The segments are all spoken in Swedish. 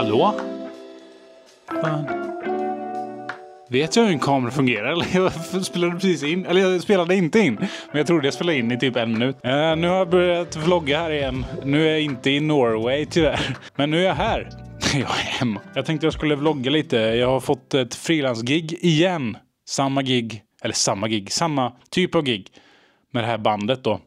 Hallå? Fan. Vet jag hur en kamera fungerar? Eller jag spelade precis in. Eller jag spelade inte in. Men jag trodde jag spelade in i typ en minut. Uh, nu har jag börjat vlogga här igen. Nu är jag inte i Norway tyvärr. Men nu är jag här. Jag är hemma. Jag tänkte jag skulle vlogga lite. Jag har fått ett frilansgig igen. Samma gig. Eller samma gig. Samma typ av gig. Med det här bandet då.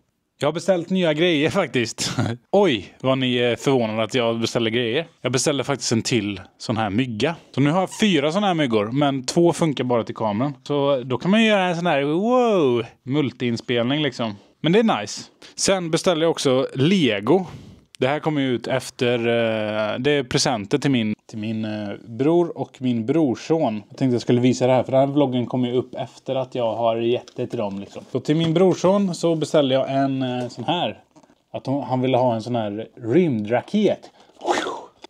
Jag har beställt nya grejer faktiskt. Oj, vad ni är förvånade att jag beställer grejer. Jag beställde faktiskt en till sån här mygga. Så nu har jag fyra såna här myggor, men två funkar bara till kameran. Så då kan man göra en sån här wow, multiinspelning liksom. Men det är nice. Sen beställde jag också lego. Det här kommer ut efter, eh, det är presenter till min, till min eh, bror och min brorson. Jag tänkte jag skulle visa det här för den här vloggen kommer ju upp efter att jag har gett det till dem. Liksom. Så till min brorson så beställde jag en eh, sån här. Att hon, han ville ha en sån här rymdraket.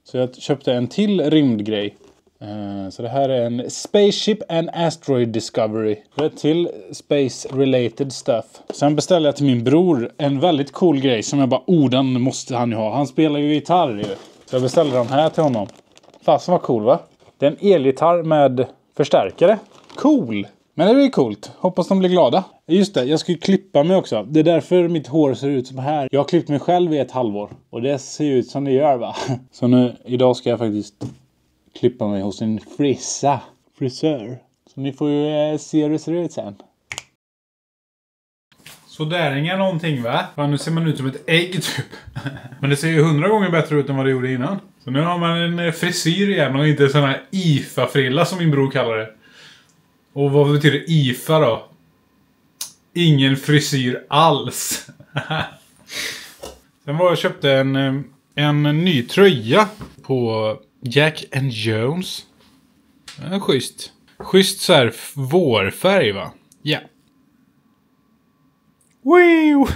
Så jag köpte en till rymdgrej. Eh, så det här är en Spaceship and Asteroid Discovery. Det är till Space related stuff. Sen beställde jag till min bror en väldigt cool grej som jag bara, oh den måste han ju ha. Han spelar ju gitarr ju. Så jag beställde den här till honom. Fasen var cool va? Det är en elgitarr med förstärkare. Cool! Men det blir coolt. Hoppas de blir glada. Just det, jag ska ju klippa mig också. Det är därför mitt hår ser ut som här. Jag har klippt mig själv i ett halvår. Och det ser ut som det gör va. Så nu, idag ska jag faktiskt klippa mig hos en frissa. Frisör. Så ni får ju eh, se hur det ser ut sen. Så där är inga någonting va? Fan, nu ser man ut som ett ägg typ. Men det ser ju hundra gånger bättre ut än vad det gjorde innan. Så nu har man en eh, frisyr igen och inte en sån här IFA-frilla som min bror kallar det. Och vad betyder IFA då? Ingen frisyr alls. Sen var jag köpte en, eh, en ny tröja på Jack and Jones. Ja, schysst. Schysst så här vårfärg va? Ja. Woo!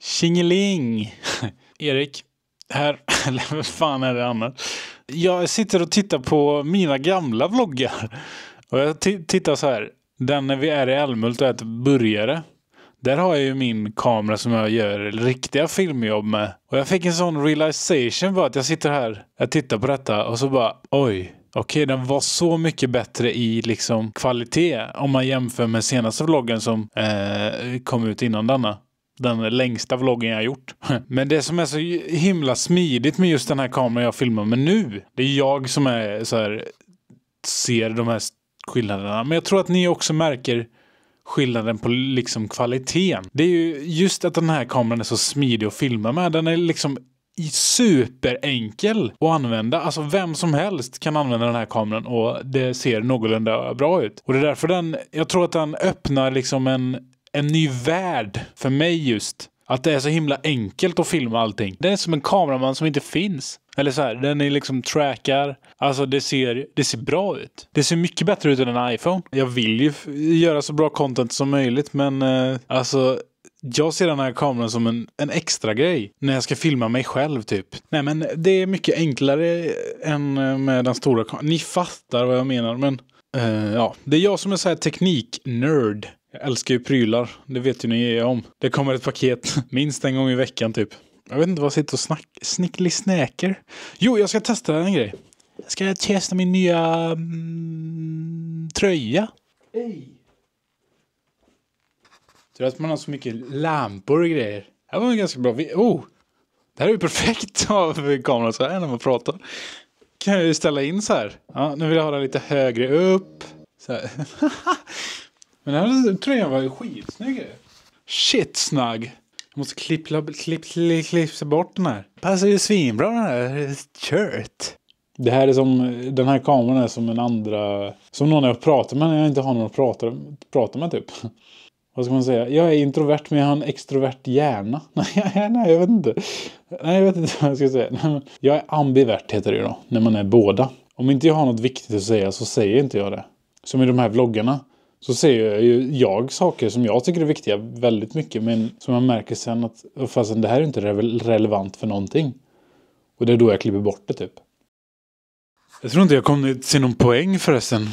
Tjingeling! Erik, här, eller vad fan är det annars? Jag sitter och tittar på mina gamla vloggar. Och jag tittar så här. Den när vi är i Älmhult och äter burgare. Där har jag ju min kamera som jag gör riktiga filmjobb med. Och jag fick en sån realization bara, att jag sitter här, jag tittar på detta och så bara oj. Okej, okay, den var så mycket bättre i liksom kvalitet om man jämför med senaste vloggen som eh, kom ut innan denna. Den längsta vloggen jag gjort. Men det som är så himla smidigt med just den här kameran jag filmar med nu. Det är jag som är så här, ser de här skillnaderna. Men jag tror att ni också märker skillnaden på liksom kvaliteten. Det är ju just att den här kameran är så smidig att filma med. Den är liksom superenkel att använda. Alltså vem som helst kan använda den här kameran och det ser någorlunda bra ut. Och det är därför den, jag tror att den öppnar liksom en, en ny värld för mig just. Att det är så himla enkelt att filma allting. Det är som en kameraman som inte finns. Eller så här, den är liksom trackar. Alltså det ser, det ser bra ut. Det ser mycket bättre ut än en iPhone. Jag vill ju göra så bra content som möjligt men eh, alltså jag ser den här kameran som en, en extra grej när jag ska filma mig själv typ. Nej men det är mycket enklare än eh, med den stora kameran. Ni fattar vad jag menar men eh, ja, det är jag som är så här teknik-nörd. Jag älskar ju prylar, det vet ju ni om. Det kommer ett paket minst en gång i veckan typ. Jag vet inte vad jag sitter och snack, snickli-snäker. Jo, jag ska testa en grej. Jag ska testa min nya mm, tröja. Hey. Tur att man har så mycket lampor och grejer. Det här var en ganska bra Oh! Det här är ju perfekt av kameran så här när man pratar. Kan jag ju ställa in så här. Ja, nu vill jag ha den lite högre upp. Så. Men den här tröjan var ju skitsnygg. Shit snagg. Jag måste klippa, klipp, klipp, klippa bort den här. Passar ju svinbra den här. Kört. Det här är som, den här kameran är som en andra, som någon jag pratar med när jag inte har någon att prata, prata med typ. Vad ska man säga? Jag är introvert men jag har en extrovert hjärna. Nej, nej jag vet inte. Nej, jag vet inte vad jag ska säga. Jag är ambivert heter det då, när man är båda. Om inte jag har något viktigt att säga så säger inte jag det. Som i de här vloggarna så ser ju jag saker som jag tycker är viktiga väldigt mycket. Men som jag märker sen att fastän det här är inte relevant för någonting. Och det är då jag klipper bort det typ. Jag tror inte jag kommer till någon poäng förresten.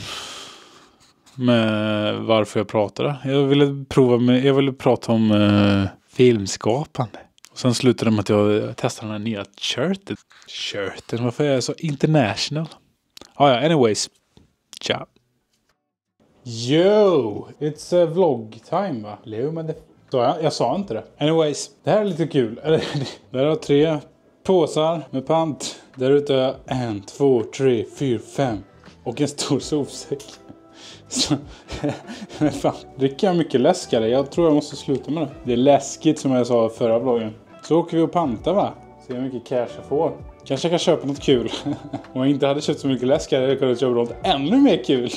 Med varför jag pratade. Jag ville prova med, jag ville prata om eh, filmskapande. Och sen slutade det med att jag testade den här nya shirten. Shirten, varför är jag så international? Ah, ja, anyways. Ciao. Yo! It's a vlog time va? Leo men det... Så jag? Jag sa inte det. Anyways, det här är lite kul. Där har tre påsar med pant. Där ute har jag en, två, tre, fyra, fem. Och en stor sovsäck. Så, men fan, dricker jag mycket läsk? Jag tror jag måste sluta med det. Det är läskigt som jag sa i förra vloggen. Så åker vi och pantar va? Se hur mycket cash jag får. Kanske jag kan köpa något kul. Om jag inte hade köpt så mycket läsk hade jag kunnat köpa något ännu mer kul.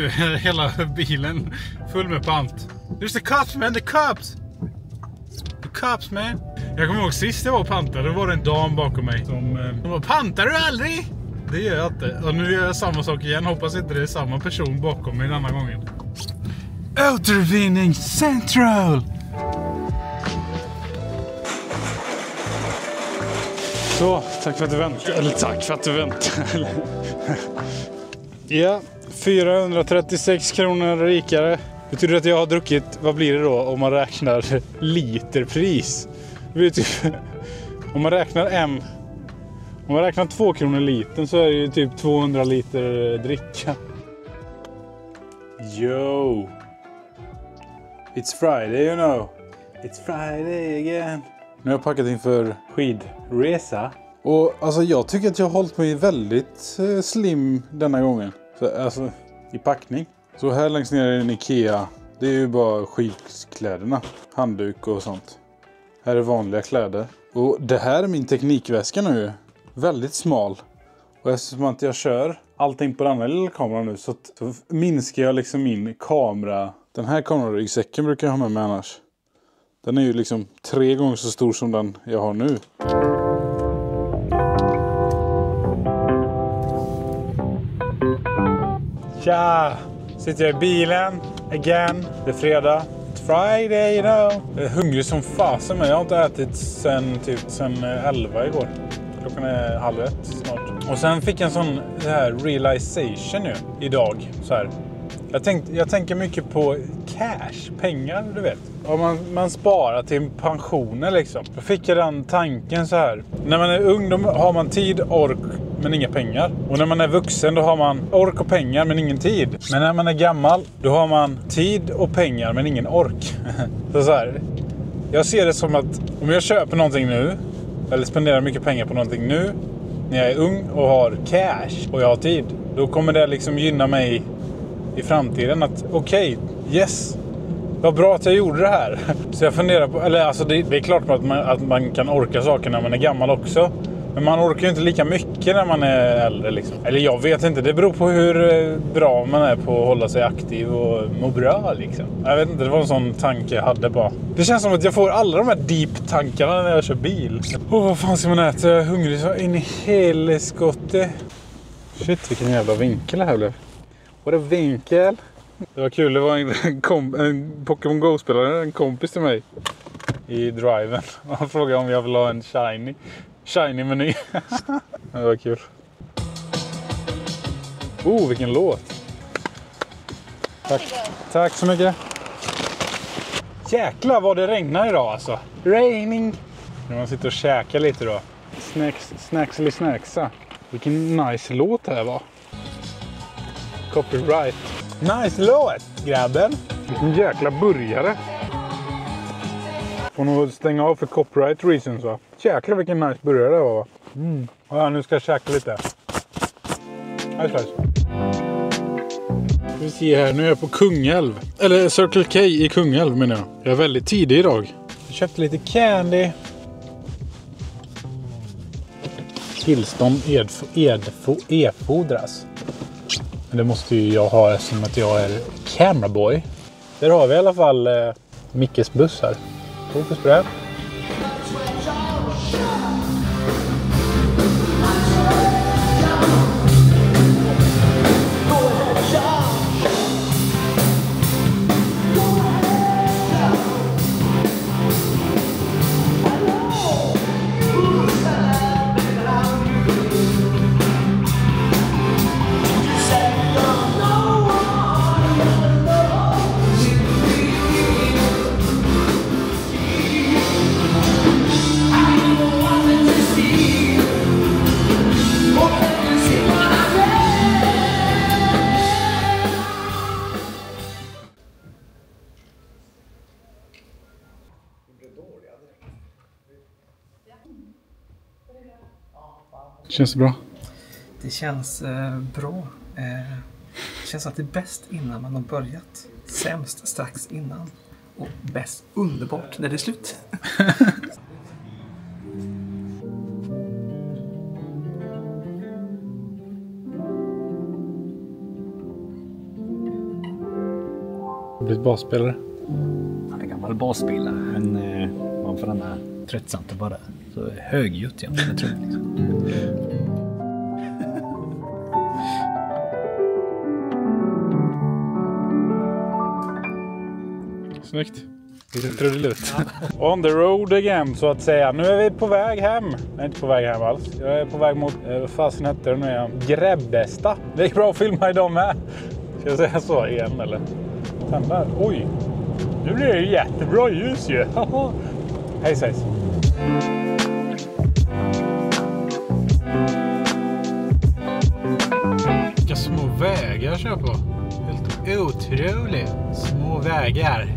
Nu är hela bilen full med pant. There's the cops man, the cops! The cops man. Jag kommer ihåg sist jag var och pantade, då var det en dam bakom mig som... Eh, hon bara, Pantar du aldrig? Det gör jag inte. Och nu gör jag samma sak igen. Hoppas inte det är samma person bakom mig denna gången. Återvinning Central! Så, tack för att du väntade. Eller tack för att du väntade. ja, 436 kronor rikare. Betyder att jag har druckit, vad blir det då om man räknar literpris? Det blir typ, om man räknar en, om man räknar två kronor litern så är det ju typ 200 liter dricka. Yo! It's Friday you know. It's Friday again. Nu har jag packat inför skidresa. Och alltså jag tycker att jag har hållit mig väldigt eh, slim denna gången. Så, alltså i packning. Så här längst ner är en Ikea. Det är ju bara skitkläderna. Handduk och sånt. Här är vanliga kläder. Och det här är min teknikväska nu. Väldigt smal. Och eftersom att jag kör allting på den andra lilla kameran nu så, så minskar jag liksom min kamera. Den här kameraryggsäcken brukar jag ha med mig annars. Den är ju liksom tre gånger så stor som den jag har nu. Tja! Sitter jag i bilen again. Det är fredag. It's Friday you know. Jag är hungrig som fasen men jag har inte ätit sen typ sen eh, 11 igår. Klockan är halv ett snart. Och sen fick jag en sån här realization nu idag. Så här. Jag, tänkt, jag tänker mycket på cash, pengar du vet. Om man, man sparar till pensionen liksom. Då fick jag den tanken så här. När man är ung då har man tid, ork men inga pengar. Och när man är vuxen då har man ork och pengar men ingen tid. Men när man är gammal då har man tid och pengar men ingen ork. så, så här. Jag ser det som att om jag köper någonting nu eller spenderar mycket pengar på någonting nu när jag är ung och har cash och jag har tid. Då kommer det liksom gynna mig i framtiden. Att okej, okay, yes. Vad bra att jag gjorde det här. Så jag funderar på, eller alltså det, det är klart att man, att man kan orka saker när man är gammal också. Men man orkar ju inte lika mycket när man är äldre. Liksom. Eller jag vet inte. Det beror på hur eh, bra man är på att hålla sig aktiv och må bra. Liksom. Jag vet inte. Det var en sån tanke jag hade bara. Det känns som att jag får alla de här deep-tankarna när jag kör bil. Åh, oh, vad fan ska man äta? Jag är hungrig så in i helskotte. Shit, vilken jävla vinkel det här blev. What a vinkel. Det var kul. Det var en, en Pokémon Go-spelare, en kompis till mig i driven. Han frågade om jag vill ha en shiny shiny meny. det var kul. Oh, vilken låt. Tack. Tack så mycket. Jäklar vad det regnar idag alltså. Raining. Nu man sitter och käkar lite då. Snacks, snacksily snacksa. Vilken nice låt det här var. Copyright. Nice låt grabben. Vilken jäkla burgare. Får nog stänga av för copyright reasons va. Jäklar vilken nice burgare det var. Mm. Ja, nu ska jag käka lite. Nice nice. Vi ser här, nu är jag på Kungälv. Eller Circle K i Kungälv menar jag. Jag är väldigt tidig idag. Jag köpte lite candy. Tillstånd edfo, edfo, erfordras. Men det måste ju jag ha eftersom att jag är cameraboy. Där har vi i alla fall eh, Mickes buss här. Fokus på Känns det bra? Det känns eh, bra. Eh, det känns alltid bäst innan man har börjat. Sämst strax innan. Och bäst underbart när det är slut. Blivit basspelare. Han är gammal basspelare men eh, man får ändå tröttsamt att vara så högljutt egentligen, Jag tror liksom. Snyggt. Lite trudelutt. On the road again så att säga. Nu är vi på väg hem. Jag är inte på väg hem alls. Jag är på väg mot, eh, vad fasen hette det nu igen? Grebbesta. Det är bra att filma idag med. Ska jag säga så igen eller? Tända. Oj. Nu blir det jättebra ljus ju. hejs hejs. Jag kör på. Helt otroligt. Små vägar.